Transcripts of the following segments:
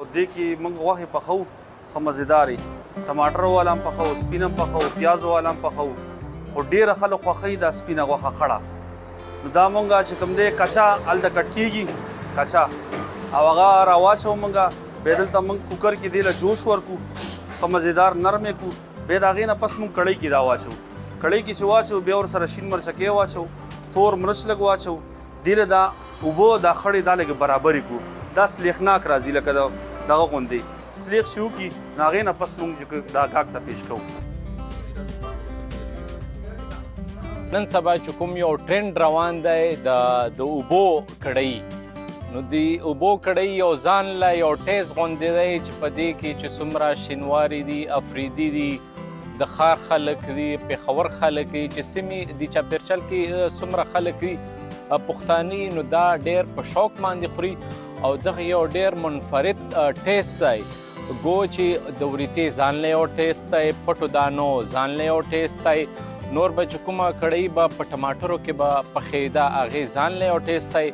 او دې کې موږ غوښه پخو خمزیداري ټماټر والا هم پخو سپینه هم پخو پیاز والا هم پخو خو ډیره خلک خوښوي دا سپینه غوښه خړه نو دا مونږه چې کوم دی کچا هلته کټ کېږي کچا او هغه راواچوو مونږه بیا دلته مونږ کوکر کې دی له جوش ورکو ښه مزیدار نرم یې کړو بیا د هغې نه پس موږ کړۍ کې دا واچوو. کړۍ کې چې واچوو بیا ورسره شین مرچکی واچوو، تور مرچ لږ واچوو، دې له دا اوبه دا خړې دا لږې برابرې کړو، دا سلیخناک راځي لکه د دغه غوندې سلیخ چې وکړي نو هغې نه پس موږ چې دا ګاګ ته پیش کوو. نن سبا چې کوم یو ټرینډ روان دی د د اوبو کړۍ نو د اوبو کړۍ یو ځان له یو ټیز غوندې دی چې په دې کې چې څومره شینواري دي افریدي دي د ښار خلک دي پېښور خلک دي چې سیمې د چاپېرچل کې څومره خلک دي پښتاني نو دا ډېر په شوق باندې خوري او دغه یو ډېر منفرد ټیسټ دی گو چی دوریتی ځان له یو ټیست دی پټو دانو ځان له یو ټیست دی نور به چې کومه کړۍ به په ټماټرو کې به پخېده هغې ځان له یو ټیست دی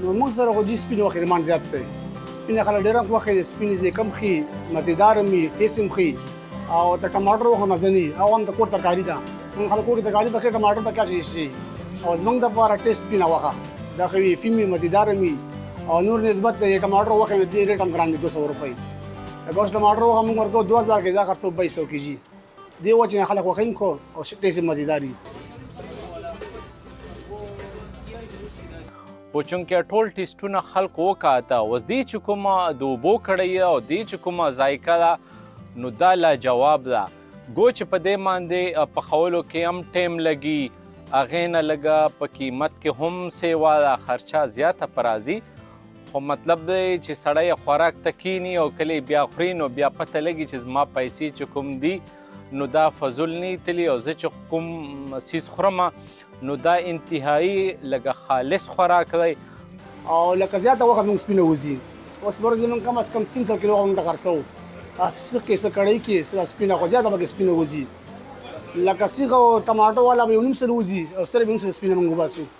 نو موږ سره خو جی سپین وخت ایمان زیات دی سپین خلک ډیر هم خوښ دي سپین زی کم خي مزیدار می قسم خي او ته ټماټر وخه مزنی او هم د کور ترکاری ده څنګه خلک کور ترکاری پکې ټماټر پکې شي شي او زمنګ د پاره ټیس سپین وخه دا خو یې فیمی مزیدار می او نور نسبت ته ټماټر وخه دې ریټ هم ګران دي 200 روپۍ دا اوس ټماټر وخه موږ ورکو 2000 کې دا خرڅو 2200 کېږي دې وجې نه خلک وخیم کو او شکل یې مزیدار وي خو چونکې ټول ټیسټونه خلکو وکاته اوس دې چې کومه د اوبو کړۍ او دې چې کومه ذایقه ده نو دا لا جواب ده ګو چې په دې باندې پخولو کې هم ټیم لګي هغې نه لږه په قیمت کې هم سیوا ده خرچه زیاته په راځي خو مطلب دی چې سړی خوراک ته کینی او کله بیا خوري نو بیا پته لګي چې زما پیسې چې کوم دي نو دا فضل نه تلی او زه چې کوم سیس خورم نو دا انتهایی لګه خالص خوراک دی او لکه زیاته وخت موږ سپینه وځي اوس ورځې موږ کم از کم 300 کیلو موږ ته خرڅو اسه کې څه کړی کې سره سپینه خو زیاته به سپینه وځي لکه سیغه او ټماټو والا به نیم سره وځي او ستر به نیم سره سپینه موږ وباسو